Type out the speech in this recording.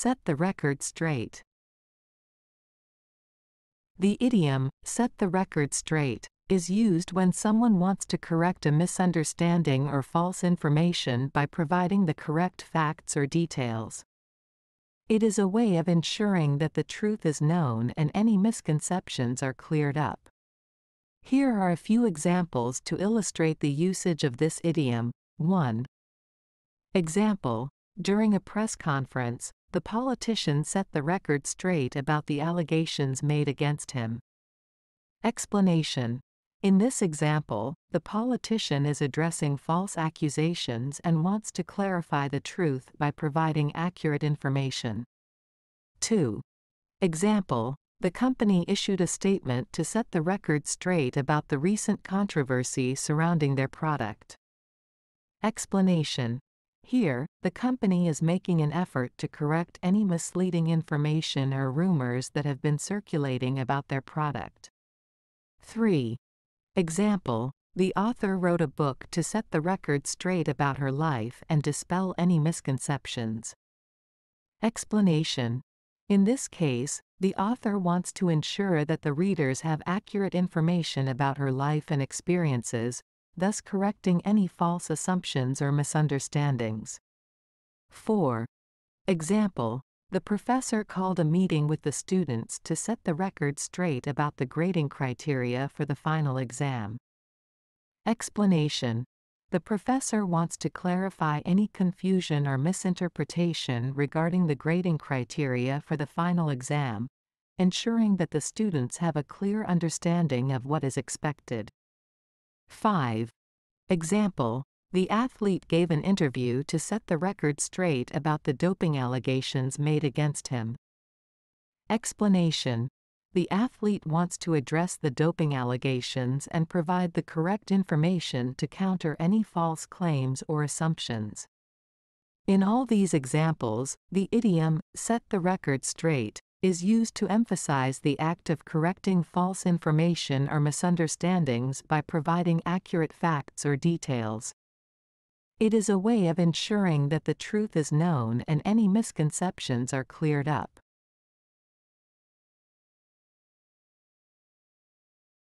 Set the record straight. The idiom, set the record straight, is used when someone wants to correct a misunderstanding or false information by providing the correct facts or details. It is a way of ensuring that the truth is known and any misconceptions are cleared up. Here are a few examples to illustrate the usage of this idiom. 1. Example During a press conference, the politician set the record straight about the allegations made against him. Explanation In this example, the politician is addressing false accusations and wants to clarify the truth by providing accurate information. 2. Example The company issued a statement to set the record straight about the recent controversy surrounding their product. Explanation here, the company is making an effort to correct any misleading information or rumors that have been circulating about their product. 3. Example, the author wrote a book to set the record straight about her life and dispel any misconceptions. Explanation In this case, the author wants to ensure that the readers have accurate information about her life and experiences, thus correcting any false assumptions or misunderstandings. 4. Example, the professor called a meeting with the students to set the record straight about the grading criteria for the final exam. Explanation The professor wants to clarify any confusion or misinterpretation regarding the grading criteria for the final exam, ensuring that the students have a clear understanding of what is expected. 5. Example, the athlete gave an interview to set the record straight about the doping allegations made against him. Explanation The athlete wants to address the doping allegations and provide the correct information to counter any false claims or assumptions. In all these examples, the idiom, set the record straight, is used to emphasize the act of correcting false information or misunderstandings by providing accurate facts or details. It is a way of ensuring that the truth is known and any misconceptions are cleared up.